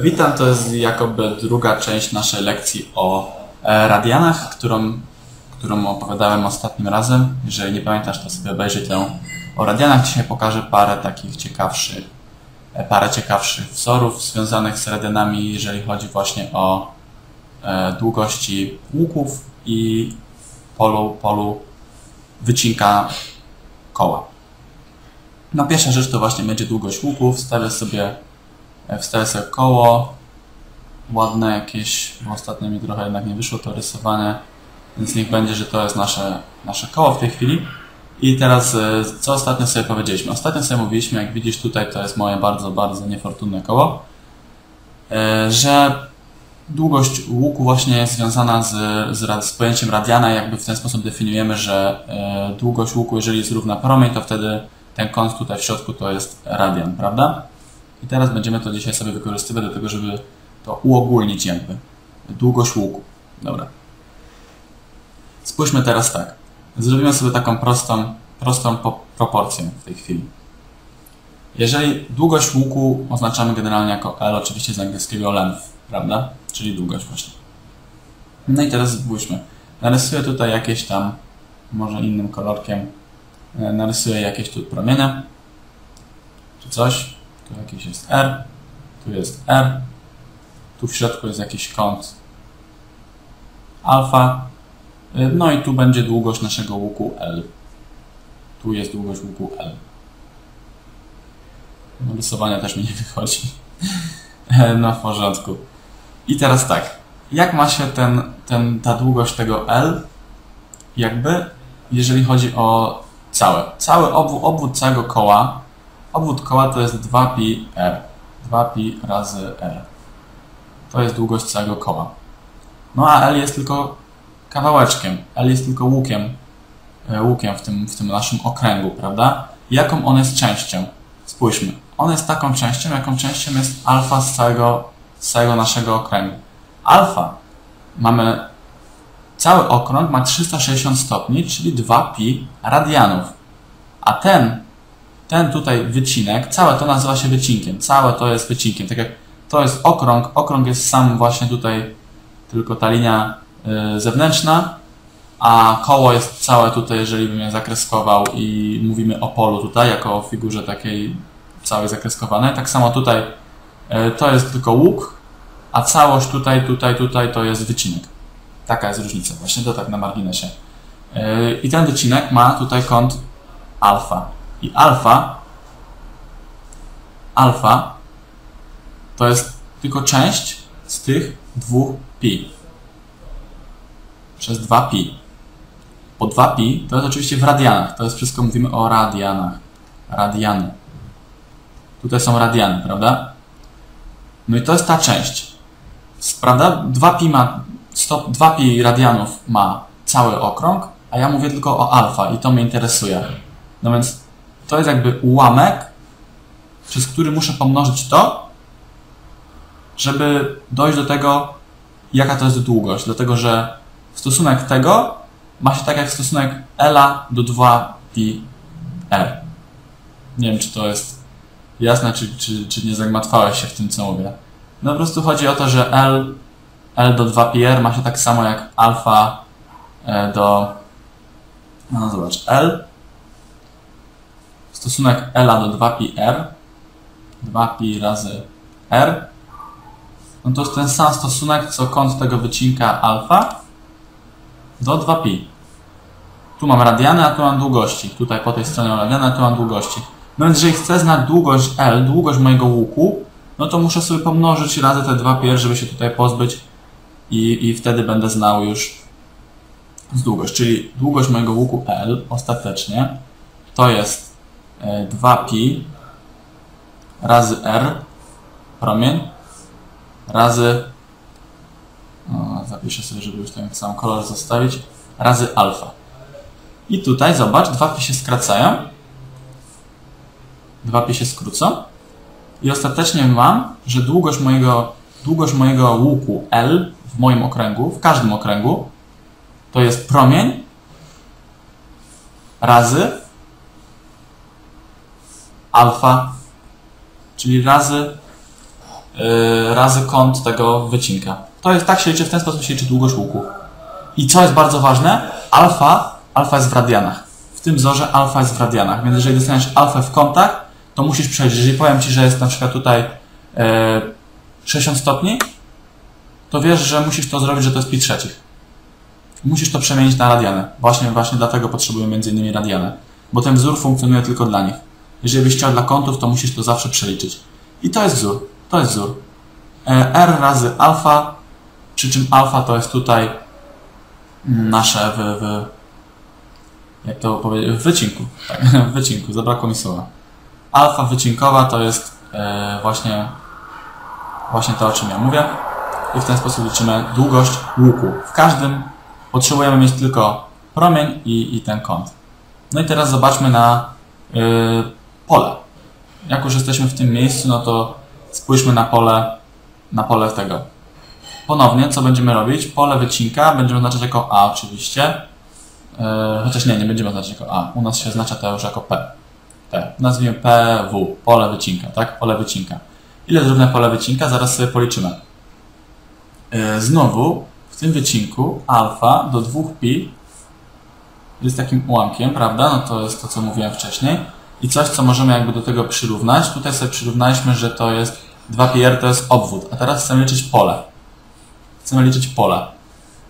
Witam, to jest jakoby druga część naszej lekcji o e, radianach, którą, którą opowiadałem ostatnim razem. Jeżeli nie pamiętasz, to sobie obejrzyj tę o radianach. Dzisiaj pokażę parę takich ciekawszych, e, parę ciekawszych wzorów związanych z radianami, jeżeli chodzi właśnie o e, długości łuków i polu, polu wycinka koła. No pierwsza rzecz to właśnie będzie długość łuków. Stawię sobie Wstawię sobie koło. Ładne jakieś, bo ostatnio mi trochę jednak nie wyszło to rysowanie, więc niech będzie, że to jest nasze, nasze koło w tej chwili. I teraz, e, co ostatnio sobie powiedzieliśmy? Ostatnio sobie mówiliśmy, jak widzisz tutaj, to jest moje bardzo, bardzo niefortunne koło, e, że długość łuku właśnie jest związana z, z, z pojęciem radiana, jakby w ten sposób definiujemy, że e, długość łuku, jeżeli jest równa promień, to wtedy ten kąt tutaj w środku to jest radian, prawda? I teraz będziemy to dzisiaj sobie wykorzystywać do tego, żeby to uogólnić jakby. Długość łuku. Dobra. Spójrzmy teraz tak. Zrobimy sobie taką prostą, prostą proporcję w tej chwili. Jeżeli długość łuku oznaczamy generalnie jako L, oczywiście z angielskiego length, prawda? Czyli długość właśnie. No i teraz spójrzmy. Narysuję tutaj jakieś tam, może innym kolorkiem, narysuję jakieś tu promienie, czy coś. Tu jakiś jest R, tu jest R, tu w środku jest jakiś kąt alfa, no i tu będzie długość naszego łuku L. Tu jest długość łuku L. Rysowania też mi nie wychodzi. No w porządku. I teraz tak. Jak ma się ten, ten, ta długość tego L, jakby, jeżeli chodzi o całe. Cały obwód, obwód całego koła Obwód koła to jest 2pi r. 2pi razy r. To jest długość całego koła. No a L jest tylko kawałeczkiem. L jest tylko łukiem, e, łukiem w tym, w tym naszym okręgu, prawda? Jaką on jest częścią? Spójrzmy. On jest taką częścią, jaką częścią jest alfa z całego, z całego naszego okręgu. Alfa mamy cały okrąg ma 360 stopni, czyli 2pi radianów. A ten ten tutaj wycinek, całe to nazywa się wycinkiem. Całe to jest wycinkiem. Tak jak to jest okrąg, okrąg jest sam właśnie tutaj tylko ta linia y, zewnętrzna, a koło jest całe tutaj, jeżeli bym je zakreskował i mówimy o polu tutaj, jako o figurze takiej całej zakreskowanej. Tak samo tutaj y, to jest tylko łuk, a całość tutaj, tutaj, tutaj to jest wycinek. Taka jest różnica. Właśnie to tak na marginesie. Y, I ten wycinek ma tutaj kąt alfa. I alfa, alfa to jest tylko część z tych dwóch pi. Przez 2pi. Po 2pi to jest oczywiście w radianach. To jest wszystko, mówimy o radianach. Radiany. Tutaj są radiany, prawda? No i to jest ta część. Prawda? 2pi ma 100, 2pi radianów ma cały okrąg, a ja mówię tylko o alfa i to mnie interesuje. No więc to jest jakby ułamek, przez który muszę pomnożyć to, żeby dojść do tego, jaka to jest długość. Dlatego, że stosunek tego ma się tak jak stosunek L do 2pi r. Nie wiem, czy to jest jasne, czy, czy, czy nie zagmatwałeś się w tym, co mówię. No po prostu chodzi o to, że L, L do 2pi r ma się tak samo jak alfa e, do no zobacz, L stosunek L do 2pi r, 2pi razy r, no to jest ten sam stosunek, co kąt tego wycinka alfa do 2pi. Tu mam radiany, a tu mam długości. Tutaj po tej stronie mam radiany, a tu mam długości. No więc jeżeli chcę znać długość L, długość mojego łuku, no to muszę sobie pomnożyć razy te 2 pi, żeby się tutaj pozbyć i, i wtedy będę znał już z długość. Czyli długość mojego łuku L ostatecznie to jest 2pi razy r promień razy no, zapiszę sobie, żeby już ten sam kolor zostawić razy alfa. I tutaj zobacz, 2pi się skracają 2pi się skrócą i ostatecznie mam, że długość mojego, długość mojego łuku L w moim okręgu, w każdym okręgu to jest promień razy alfa, czyli razy, yy, razy kąt tego wycinka. To jest tak się liczy, w ten sposób się liczy długość łuku. I co jest bardzo ważne, alfa, alfa jest w radianach. W tym wzorze alfa jest w radianach, więc jeżeli dostaniesz alfę w kątach, to musisz przejść. Jeżeli powiem Ci, że jest na przykład tutaj e, 60 stopni, to wiesz, że musisz to zrobić, że to jest pi trzecich. Musisz to przemienić na radianę. Właśnie, właśnie dlatego potrzebuję między innymi radianę. Bo ten wzór funkcjonuje tylko dla nich. Jeżeli byś chciał dla kątów, to musisz to zawsze przeliczyć. I to jest wzór. To jest wzór. E, R razy alfa, przy czym alfa to jest tutaj nasze w, w jak to powiedzieć, w wycinku. Tak, w wycinku, zabrakło mi słowa. Alfa wycinkowa to jest e, właśnie, właśnie to, o czym ja mówię. I w ten sposób liczymy długość łuku. W każdym potrzebujemy mieć tylko promień i, i ten kąt. No i teraz zobaczmy na y, pole. Jak już jesteśmy w tym miejscu, no to spójrzmy na pole, na pole tego. Ponownie, co będziemy robić? Pole wycinka będziemy oznaczać jako A oczywiście. Yy, chociaż nie, nie będziemy oznaczać jako A. U nas się oznacza to już jako P. T. Nazwijmy PW, pole wycinka, tak? Pole wycinka. Ile jest równe pole wycinka? Zaraz sobie policzymy. Yy, znowu w tym wycinku alfa do 2pi jest takim ułamkiem, prawda? No to jest to, co mówiłem wcześniej. I coś, co możemy jakby do tego przyrównać. Tutaj sobie przyrównaliśmy, że to jest 2πr to jest obwód, a teraz chcemy liczyć pole. Chcemy liczyć pole.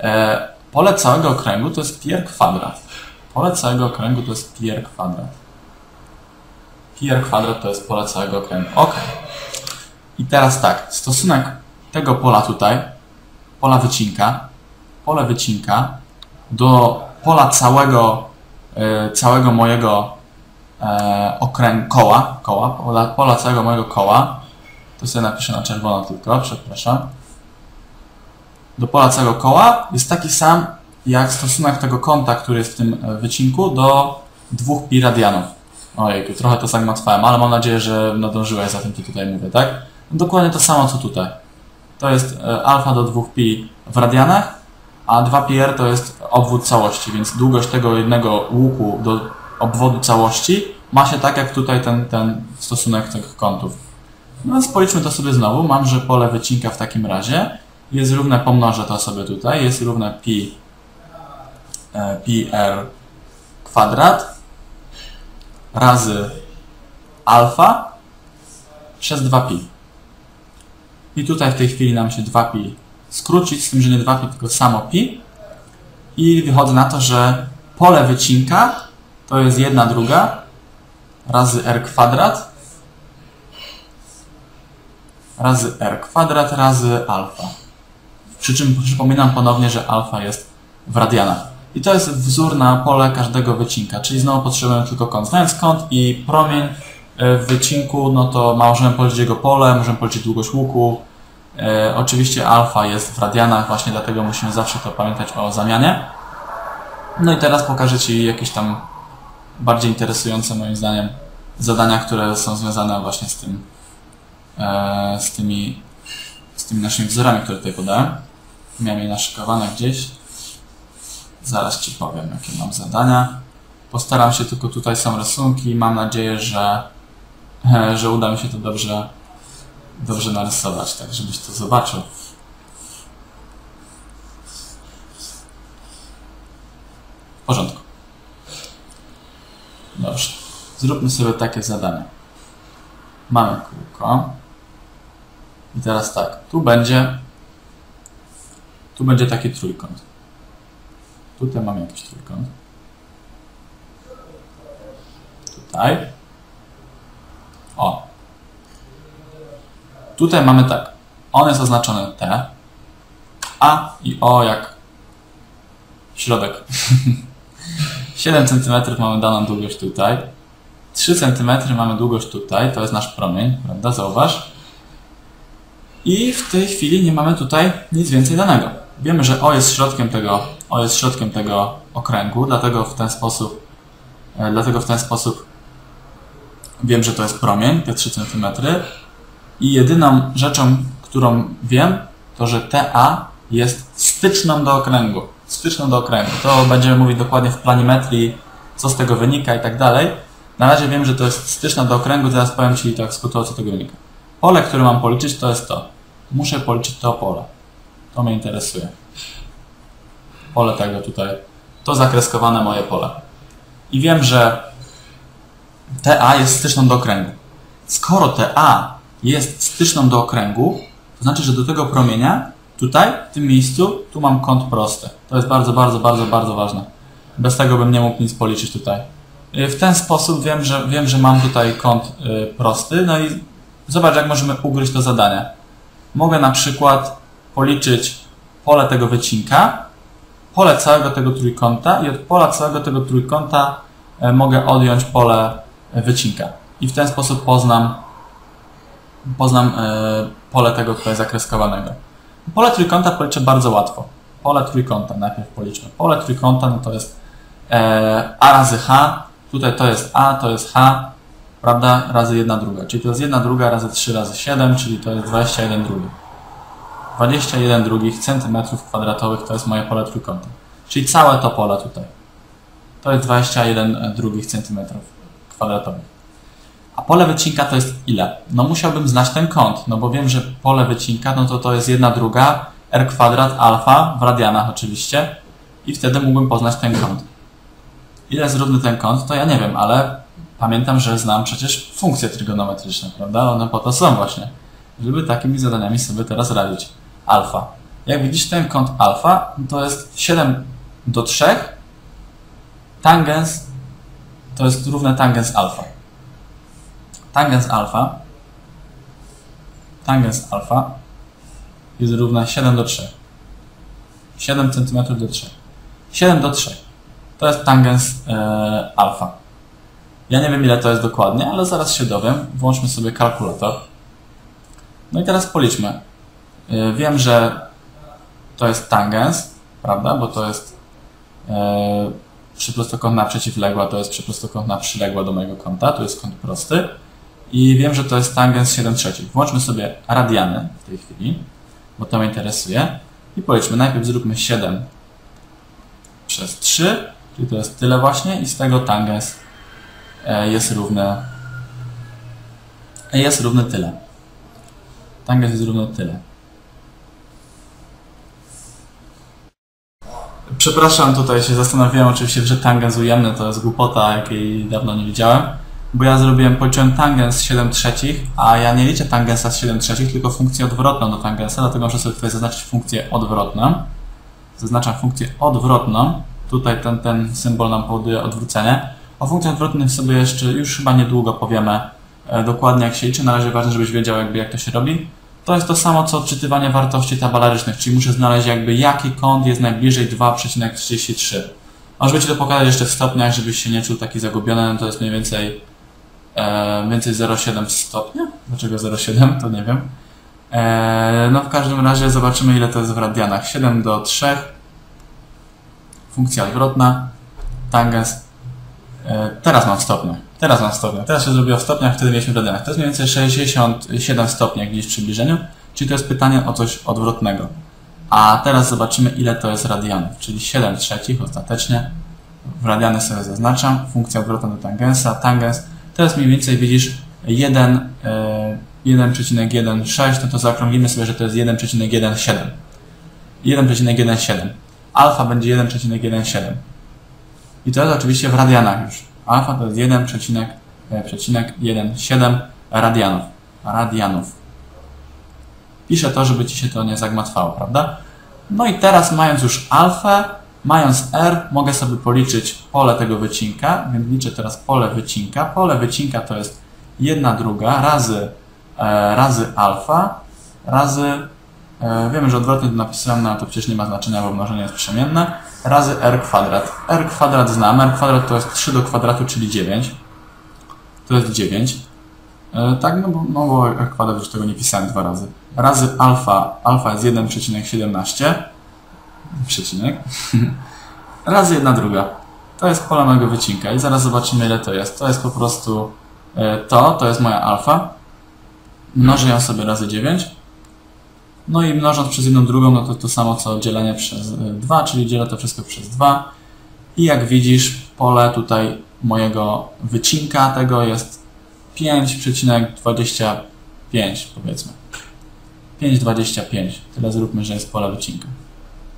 E, pole całego okręgu to jest pi r kwadrat. Pole całego okręgu to jest pi r kwadrat. Pi r kwadrat to jest pole całego okręgu. Ok. I teraz tak, stosunek tego pola tutaj, pola wycinka, pole wycinka do pola całego, e, całego mojego e, okręgu, koła, koła pola, pola całego mojego koła, to sobie napiszę na czerwono tylko, przepraszam, do pola całego koła jest taki sam jak stosunek tego kąta, który jest w tym e, wycinku do 2 pi radianów. Ojejku, trochę to zagmatwałem, ale mam nadzieję, że nadążyłeś za tym, co tutaj mówię, tak? Dokładnie to samo, co tutaj. To jest alfa do 2 pi w radianach, a 2πr to jest obwód całości, więc długość tego jednego łuku do obwodu całości ma się tak jak tutaj ten, ten stosunek tych kątów. No więc policzmy to sobie znowu. Mam, że pole wycinka w takim razie jest równe, pomnożę to sobie tutaj, jest równe pi, e, pi r kwadrat razy alfa przez 2pi. I tutaj w tej chwili nam się 2pi skrócić, z tym, że nie 2pi, tylko samo pi. I wychodzę na to, że pole wycinka to jest 1 druga razy r kwadrat razy r kwadrat razy alfa. Przy czym przypominam ponownie, że alfa jest w radianach. I to jest wzór na pole każdego wycinka, czyli znowu potrzebujemy tylko kąt. Znając kąt i promień w wycinku, no to możemy policzyć jego pole, możemy policzyć długość łuku, E, oczywiście alfa jest w radianach, właśnie dlatego musimy zawsze to pamiętać o zamianie. No i teraz pokażę Ci jakieś tam bardziej interesujące moim zdaniem zadania, które są związane właśnie z tym, e, z tymi, z tymi naszymi wzorami, które tutaj podałem. Miałem je naszykowane gdzieś. Zaraz Ci powiem, jakie mam zadania. Postaram się, tylko tutaj są rysunki. Mam nadzieję, że, e, że uda mi się to dobrze dobrze narysować, tak żebyś to zobaczył. W porządku. Dobrze. Zróbmy sobie takie zadanie. Mamy kółko. I teraz tak, tu będzie tu będzie taki trójkąt. Tutaj mamy jakiś trójkąt. Tutaj. O, Tutaj mamy tak. On jest oznaczony T, A i O jak środek. 7 cm mamy daną długość tutaj. 3 cm mamy długość tutaj, to jest nasz promień, prawda? Zauważ. I w tej chwili nie mamy tutaj nic więcej danego. Wiemy, że O jest środkiem tego, o jest środkiem tego okręgu, dlatego w ten sposób, e, dlatego w ten sposób wiem, że to jest promień, te 3 cm. I jedyną rzeczą, którą wiem, to że TA jest styczną do okręgu. Styczną do okręgu. To będziemy mówić dokładnie w planimetrii, co z tego wynika i tak dalej. Na razie wiem, że to jest styczna do okręgu, teraz powiem Ci tak skrótowo, co tego wynika. Pole, które mam policzyć, to jest to. Muszę policzyć to pole. To mnie interesuje. Pole tego tutaj. To zakreskowane moje pole. I wiem, że TA jest styczną do okręgu. Skoro TA jest styczną do okręgu, to znaczy, że do tego promienia tutaj, w tym miejscu, tu mam kąt prosty. To jest bardzo, bardzo, bardzo, bardzo ważne. Bez tego bym nie mógł nic policzyć tutaj. Y, w ten sposób wiem, że, wiem, że mam tutaj kąt y, prosty. No i zobacz, jak możemy ugryźć to zadanie. Mogę na przykład policzyć pole tego wycinka, pole całego tego trójkąta i od pola całego tego trójkąta y, mogę odjąć pole wycinka. I w ten sposób poznam, poznam pole tego tutaj zakreskowanego. Pole trójkąta policzę bardzo łatwo. Pole trójkąta najpierw policzmy. Pole trójkąta no to jest a razy h Tutaj to jest A, to jest H, prawda, razy 1 druga. Czyli to jest 1 druga razy 3 razy 7, czyli to jest 21 drugich. 21 drugich centymetrów kwadratowych to jest moje pole trójkąta. Czyli całe to pole tutaj. To jest 21 drugich centymetrów kwadratowych. A pole wycinka to jest ile? No musiałbym znać ten kąt, no bo wiem, że pole wycinka no to to jest 1 druga r kwadrat alfa w radianach oczywiście i wtedy mógłbym poznać ten kąt ile jest równy ten kąt, to ja nie wiem, ale pamiętam, że znam przecież funkcje trygonometryczne, prawda? One po to są właśnie, żeby takimi zadaniami sobie teraz radzić. Alfa. Jak widzisz, ten kąt alfa to jest 7 do 3. Tangens to jest równe tangens alfa. Tangens alfa tangens alfa jest równa 7 do 3. 7 cm do 3. 7 do 3 to jest tangens e, alfa. Ja nie wiem ile to jest dokładnie, ale zaraz się dowiem. Włączmy sobie kalkulator. No i teraz policzmy. E, wiem, że to jest tangens, prawda, bo to jest e, przyprostokątna przeciwległa, to jest przyprostokątna przyległa do mojego kąta, tu jest kąt prosty. I wiem, że to jest tangens 7 trzecich. Włączmy sobie radiany w tej chwili, bo to mnie interesuje. I policzmy. Najpierw zróbmy 7 przez 3 Czyli to jest tyle właśnie i z tego tangens e, jest równe e, jest równy tyle. Tangens jest równy tyle. Przepraszam, tutaj się zastanawiałem oczywiście, że tangens ujemny to jest głupota, jakiej dawno nie widziałem, bo ja zrobiłem, policzyłem tangens 7 trzecich, a ja nie liczę tangensa z 7 trzecich, tylko funkcję odwrotną do tangensa, dlatego muszę sobie tutaj zaznaczyć funkcję odwrotną. Zaznaczam funkcję odwrotną Tutaj ten, ten symbol nam powoduje odwrócenie. O funkcjach odwrotnych sobie jeszcze już chyba niedługo powiemy e, dokładnie jak się liczy. Na razie ważne, żebyś wiedział jakby jak to się robi. To jest to samo co odczytywanie wartości tabelarycznych, czyli muszę znaleźć jakby jaki kąt jest najbliżej 2,33. A żeby Ci to pokazać jeszcze w stopniach, żebyś się nie czuł taki zagubiony, no to jest mniej więcej e, więcej 0,7 stopnia. Dlaczego 0,7? To nie wiem. E, no w każdym razie zobaczymy ile to jest w radianach. 7 do 3 funkcja odwrotna, tangens. E, teraz mam stopnie. Teraz mam stopnie. Teraz się zrobiło w stopniach, wtedy mieliśmy w. To jest mniej więcej 67 stopni, gdzieś w przybliżeniu, czyli to jest pytanie o coś odwrotnego. A teraz zobaczymy, ile to jest radianów, czyli 7 trzecich ostatecznie. W radiany sobie zaznaczam. Funkcja odwrotna do tangensa. Tangens jest mniej więcej, widzisz, 1, 1,16, no to zaokrąglimy sobie, że to jest 1,17. 1,17 alfa będzie 1,17. I to jest oczywiście w radianach już. Alfa to jest 1,17 e, radianów. Radianów. Piszę to, żeby Ci się to nie zagmatwało, prawda? No i teraz mając już alfę, mając r, mogę sobie policzyć pole tego wycinka, więc liczę teraz pole wycinka. Pole wycinka to jest 1 druga razy, e, razy alfa razy wiemy, że odwrotnie to napisałem, no to przecież nie ma znaczenia, bo mnożenie jest przemienne. Razy r kwadrat. r kwadrat znamy. r kwadrat to jest 3 do kwadratu, czyli 9. To jest 9. E, tak, no bo, no bo r kwadrat już tego nie pisałem dwa razy. Razy alfa. Alfa jest 1,17. Przecinek. razy 1 druga. To jest pole mojego wycinka i zaraz zobaczymy ile to jest. To jest po prostu e, to, to jest moja alfa. Mnożę ją sobie razy 9 no i mnożąc przez jedną drugą, no to to samo co dzielenie przez 2, czyli dzielę to wszystko przez 2. I jak widzisz, pole tutaj mojego wycinka tego jest 5,25 powiedzmy. 5,25. Tyle zróbmy, że jest pole wycinka.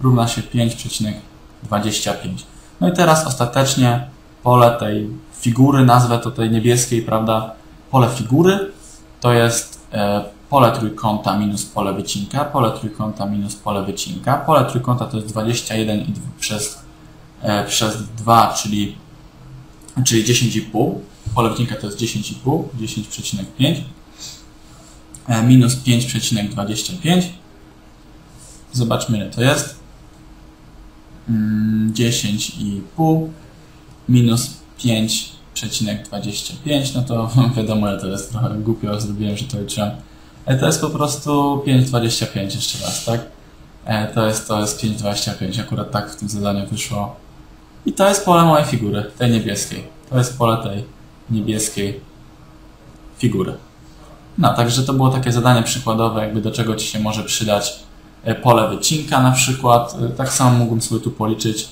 Równa się 5,25. No i teraz ostatecznie pole tej figury, nazwę to tej niebieskiej, prawda? Pole figury to jest e, pole trójkąta minus pole wycinka, pole trójkąta minus pole wycinka. Pole trójkąta to jest 21 i przez, e, przez 2, czyli, czyli 10,5. Pole wycinka to jest 10,5, 10,5 e, minus 5,25. Zobaczmy ile to jest. Mm, 10,5 minus 5,25, no to wiadomo, ile to jest trochę głupio zrobiłem, że to liczyłem. Ale to jest po prostu 5,25 jeszcze raz, tak? E, To jest, to jest 5,25, akurat tak w tym zadaniu wyszło. I to jest pole mojej figury, tej niebieskiej. To jest pole tej niebieskiej figury. No, także to było takie zadanie przykładowe, jakby do czego Ci się może przydać e, pole wycinka na przykład. E, Tak samo mógłbym sobie tu policzyć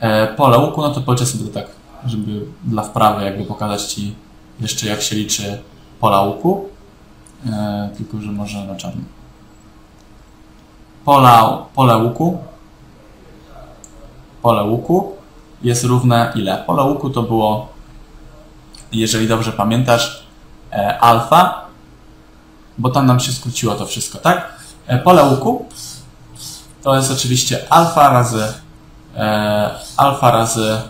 e, pole łuku, no to policzę sobie tak, żeby dla wprawy jakby pokazać Ci jeszcze jak się liczy pola łuku. E, tylko, że może na czarno. Pola, pole łuku pole łuku jest równe ile? Pole łuku to było, jeżeli dobrze pamiętasz, e, alfa, bo tam nam się skróciło to wszystko, tak? E, pole łuku to jest oczywiście alfa razy e, alfa razy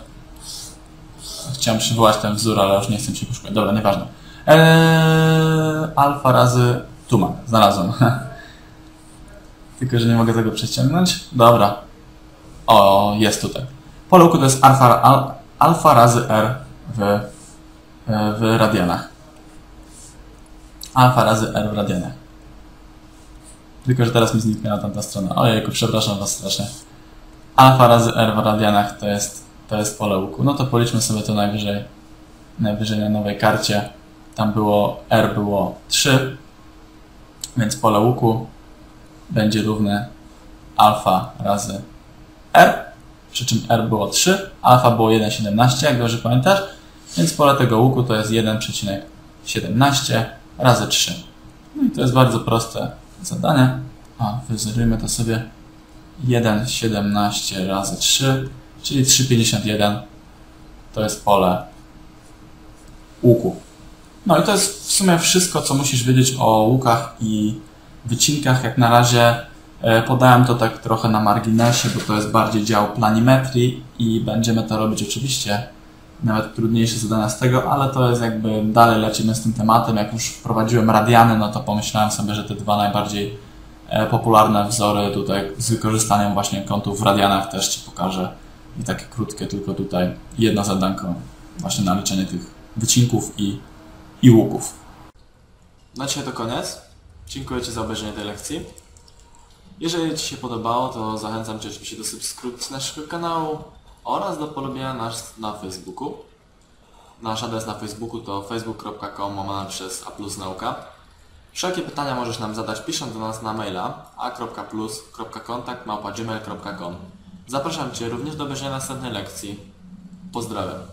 chciałem przywołać ten wzór, ale już nie chcę się poszukać. Dobra, nieważne. E, alfa razy tu mam, znalazłem. Tylko, że nie mogę tego przeciągnąć. Dobra. O, jest tutaj. Łuku to jest alfa, al, alfa razy r w, e, w radianach. Alfa razy r w radianach. Tylko, że teraz mi zniknęła tamta strona. Ojejku, przepraszam Was strasznie. Alfa razy r w radianach to jest, to jest pole łuku. No to policzmy sobie to najwyżej, najwyżej na nowej karcie. Tam było r było 3, więc pole łuku będzie równe alfa razy r, przy czym r było 3, alfa było 1,17, jak dobrze pamiętasz, więc pole tego łuku to jest 1,17 razy 3. No i to jest bardzo proste zadanie. A, wyzerujmy to sobie 1,17 razy 3, czyli 3,51 to jest pole łuku. No i to jest w sumie wszystko, co musisz wiedzieć o łukach i wycinkach. Jak na razie e, podałem to tak trochę na marginesie, bo to jest bardziej dział planimetrii i będziemy to robić oczywiście nawet trudniejsze zadania z tego, ale to jest jakby dalej lecimy z tym tematem. Jak już wprowadziłem radiany, no to pomyślałem sobie, że te dwa najbardziej e, popularne wzory tutaj z wykorzystaniem właśnie kątów w radianach też Ci pokażę. I takie krótkie, tylko tutaj jedno zadanko właśnie na liczenie tych wycinków i, i łuków. Na dzisiaj to koniec. Dziękuję Ci za obejrzenie tej lekcji. Jeżeli Ci się podobało, to zachęcam Cię oczywiście do subskrypcji naszego kanału oraz do polubienia nas na Facebooku. Nasz adres na Facebooku to facebook.com przez aplusnauka. Wszelkie pytania możesz nam zadać pisząc do nas na maila a.plus.kontakt.gmail.com Zapraszam Cię również do obejrzenia następnej lekcji. Pozdrawiam.